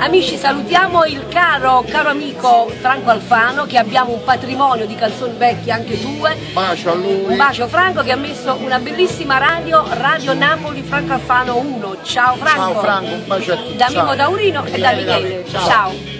Amici salutiamo il caro, caro amico Franco Alfano che abbiamo un patrimonio di canzoni vecchie anche tue. Bacio a lui. Un bacio Franco che ha messo una bellissima radio, Radio Napoli Franco Alfano 1. Ciao Franco. Ciao Franco, un bacio a tutti. Da Mimo Daurino Taurino e da Michele. Ciao. Ciao.